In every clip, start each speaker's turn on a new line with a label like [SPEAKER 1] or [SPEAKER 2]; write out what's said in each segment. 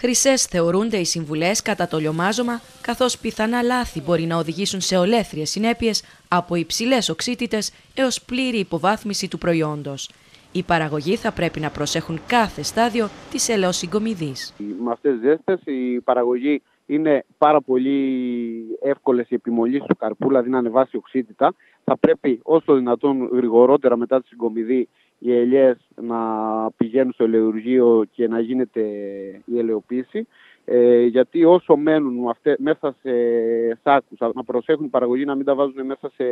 [SPEAKER 1] Χρυσές θεωρούνται οι συμβουλές κατά το λιωμάζωμα, καθώς πιθανά λάθη μπορεί να οδηγήσουν σε ολέθριες συνέπειες από υψηλές οξύτητες έως πλήρη υποβάθμιση του προϊόντος. Οι παραγωγοί θα πρέπει να προσέχουν κάθε στάδιο της ελαιοσυγκομιδή.
[SPEAKER 2] Με αυτές τις ζέστε, η παραγωγή είναι πάρα πολύ εύκολες η επιμολύσεις του καρπού, δηλαδή να ανεβάσει οξύτητα. Θα πρέπει όσο δυνατόν γρηγορότερα μετά τη συγκομιδή οι ελιές να πηγαίνουν στο ελαιουργείο και να γίνεται η ελαιοποίηση. Ε, γιατί όσο μένουν αυτές, μέσα σε σάκους, να προσέχουν οι παραγωγοί να μην τα βάζουν μέσα σε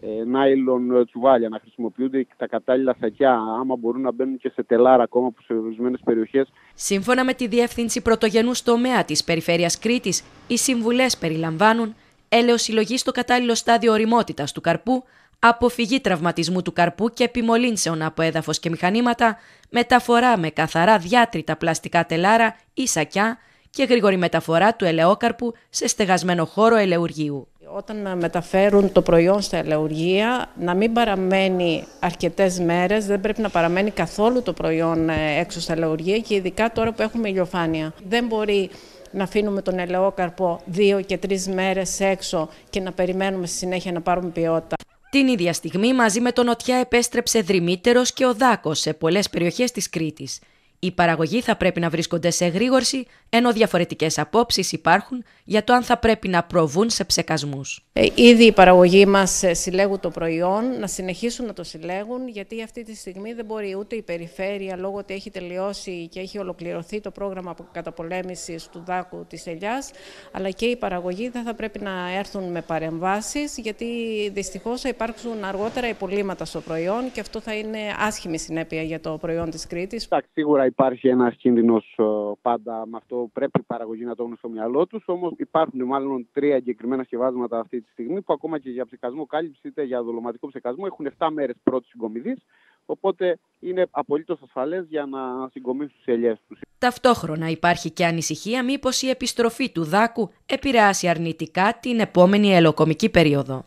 [SPEAKER 2] ε, νάιλον τσουβάλια, να χρησιμοποιούνται τα κατάλληλα σακιά, άμα μπορούν να μπαίνουν και σε τελάρα ακόμα που σε ορισμένες περιοχές.
[SPEAKER 1] Σύμφωνα με τη Διεύθυνση Πρωτογενούς τομέα της Περιφέρειας Κρήτης, οι συμβουλές περιλαμβάνουν έλεος στο κατάλληλο στάδιο οριμότητας του καρπού, αποφυγή τραυματισμού του καρπού και επιμολύνσεων από έδαφος και μηχανήματα, μεταφορά με καθαρά διάτρητα πλαστικά τελάρα ή σακιά και γρήγορη μεταφορά του ελαιόκαρπου σε στεγασμένο χώρο ελαιουργίου.
[SPEAKER 3] Όταν μεταφέρουν το προϊόν στα ελαιουργία, να μην παραμένει αρκετές μέρες, δεν πρέπει να παραμένει καθόλου το προϊόν ε, έξω στα ελαιουργία και ειδικά τώρα που έχουμε ηλιοφάνεια. Δεν μπορεί να αφήνουμε τον ελαιόκαρπο δύο και τρεις μέρες έξω και να περιμένουμε στη συνέχεια να πάρουμε ποιότητα.
[SPEAKER 1] Την ίδια στιγμή μαζί με τον Νοτιά επέστρεψε Δρυμύτερος και ο Δάκος σε πολλές περιοχές της Κρήτης. Οι παραγωγοί θα πρέπει να βρίσκονται σε γρήγορση, ενώ διαφορετικές απόψεις υπάρχουν για το αν θα πρέπει να προβούν σε ψεκασμούς.
[SPEAKER 3] Ε, ήδη οι παραγωγοί μας ε, συλλέγουν το προϊόν, να συνεχίσουν να το συλλέγουν, γιατί αυτή τη στιγμή δεν μπορεί ούτε η περιφέρεια, λόγω ότι έχει τελειώσει και έχει ολοκληρωθεί το πρόγραμμα καταπολέμησης του δάκου της ελιάς, αλλά και οι παραγωγοί δεν θα πρέπει να έρθουν με παρεμβάσεις, γιατί δυστυχώς θα υπάρξουν αργότερα υπολείμματα στο προϊόν και αυτό θα είναι άσχημη συνέπεια για το προϊόν της Κρήτης.
[SPEAKER 2] Σίγουρα υπάρχει ένας κίνδυνος ε, πάντα με αυτό. Πρέπει οι παραγωγοί να το έχουν στο μυαλό τους. Όμως υπάρχουν μάλλον τρία εγκεκριμένα σκευάσματα αυτή τη στιγμή που ακόμα και για ψεκασμό κάλυψη είτε για δολοματικό ψεκασμό έχουν 7 μέρες πρώτης συγκομιδής. Οπότε είναι απολύτως ασφαλές για να συγκομίσουν τις ελιές τους.
[SPEAKER 1] Ταυτόχρονα υπάρχει και ανησυχία μήπως η επιστροφή του δάκου επηρεάσει αρνητικά την επόμενη ελοκομική περίοδο.